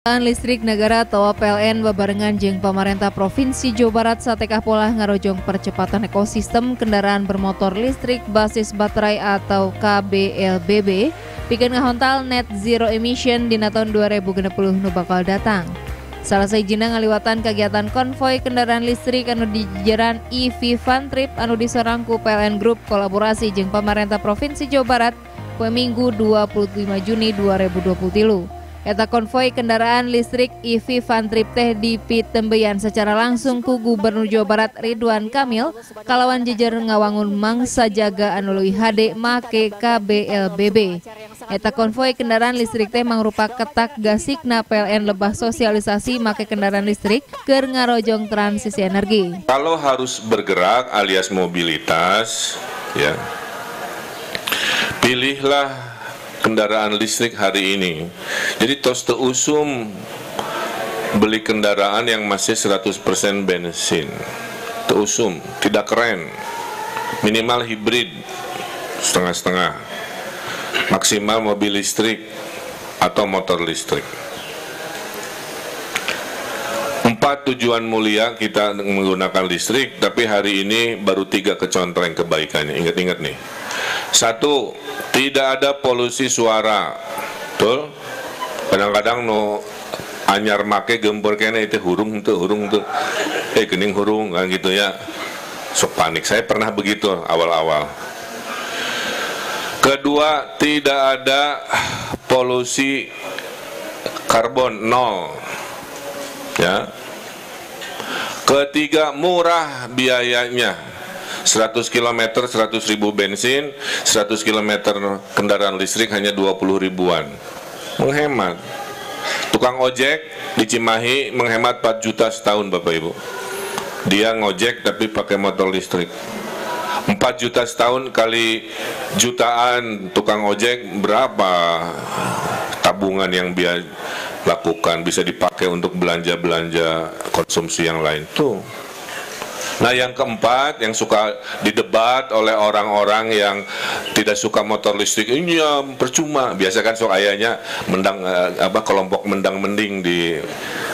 Perusahaan listrik negara atau PLN babarengan jeung pemerintah Provinsi Jawa Barat satekah pola ngarojong percepatan ekosistem kendaraan bermotor listrik basis baterai atau KBLBB bikin ngahontal net zero emission di tahun 2060 nu bakal datang. Salah sajina ngaliwatan kegiatan konvoy kendaraan listrik anu dijeran EV Fun Trip anu diserang ku PLN Group kolaborasi jeung pemerintah Provinsi Jawa Barat Minggu 25 Juni 2020. Eta konvoy kendaraan listrik EV Van Trip teh dipitembeyan secara langsung ku Gubernur Jawa Barat Ridwan Kamil kalawan jejer ngawangun mangsa jaga anu leuwih hade make KBLBB. Eta konvoy kendaraan listrik teh mangrupa ketak gasikna PLN lebah sosialisasi make kendaraan listrik keur ngarojong transisi energi. Kalau harus bergerak alias mobilitas ya pilihlah kendaraan listrik hari ini. Jadi tos usum beli kendaraan yang masih 100% bensin. Teusum, tidak keren. Minimal hibrid setengah-setengah. Maksimal mobil listrik atau motor listrik. Empat tujuan mulia kita menggunakan listrik, tapi hari ini baru tiga kecontreng kebaikannya. Ingat-ingat nih. Satu, tidak ada polusi suara. Betul? Kadang-kadang no anyar make gempur kene itu hurung tuh hurung tuh eh kening hurung kan gitu ya. Sok panik. Saya pernah begitu awal-awal. Kedua tidak ada polusi karbon nol. Ya. Ketiga murah biayanya 100 km 100 ribu bensin 100 km kendaraan listrik hanya 20 ribuan. Menghemat. Tukang ojek di Cimahi menghemat 4 juta setahun Bapak Ibu. Dia ngojek tapi pakai motor listrik. 4 juta setahun kali jutaan tukang ojek berapa tabungan yang dia lakukan? Bisa dipakai untuk belanja-belanja konsumsi yang lain. Tuh Nah yang keempat yang suka didebat oleh orang-orang yang tidak suka motor listrik ini ya percuma biasa kan sok ayahnya mendang eh, apa kelompok mendang mending di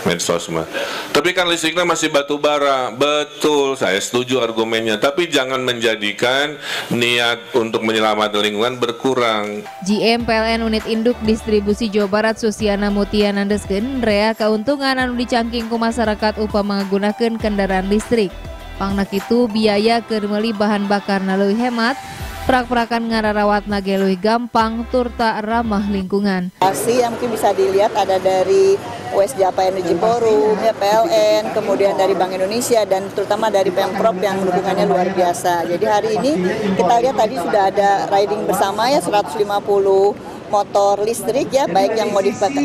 medsos mah. Tapi kan listriknya masih batu bara. Betul, saya setuju argumennya. Tapi jangan menjadikan niat untuk menyelamatkan lingkungan berkurang. GM PLN Unit Induk Distribusi Jawa Barat Susiana Mutia Nandesken rea keuntungan anu dicangking ku masyarakat upama menggunakan kendaraan listrik. Pangnak itu biaya kermeli bahan bakar nalui hemat, prak-prakan ngararawat nagelui gampang, turta ramah lingkungan. Aksi yang mungkin bisa dilihat ada dari West Japa Energy Forum, ya PLN, kemudian dari Bank Indonesia dan terutama dari Pemprov yang dukungannya luar biasa. Jadi hari ini kita lihat tadi sudah ada riding bersama ya 150 motor listrik ya baik yang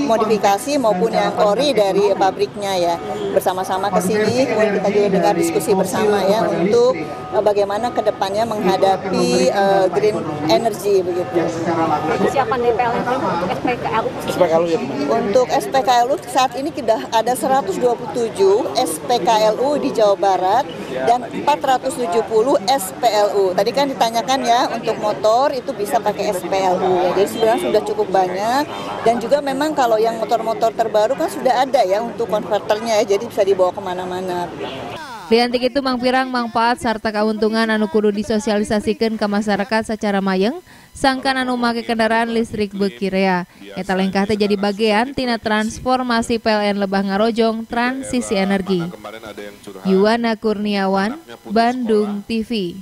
modifikasi maupun yang ori dari pabriknya ya bersama-sama ke sini kemudian kita juga dengar diskusi bersama ya untuk uh, bagaimana ke depannya menghadapi uh, green energy begitu. Siapa DPL untuk SPKLU? SPKLU ya. Untuk SPKLU saat ini sudah ada 127 SPKLU di Jawa Barat dan 470 SPLU. Tadi kan ditanyakan ya untuk motor itu bisa pakai SPLU ya. Jadi sebenarnya sudah cukup banyak dan juga memang kalau yang motor-motor terbaru kan sudah ada ya untuk konverternya ya jadi bisa dibawa ke mana-mana. Liantik itu mangpirang manfaat serta keuntungan anu kudu disosialisasikan ke masyarakat secara mayeng sangkan anu make kendaraan listrik bekirea. Eta lengkah jadi bagian tina transformasi PLN Lebah Ngarojong transisi energi. Yuwana Kurniawan, Bandung TV.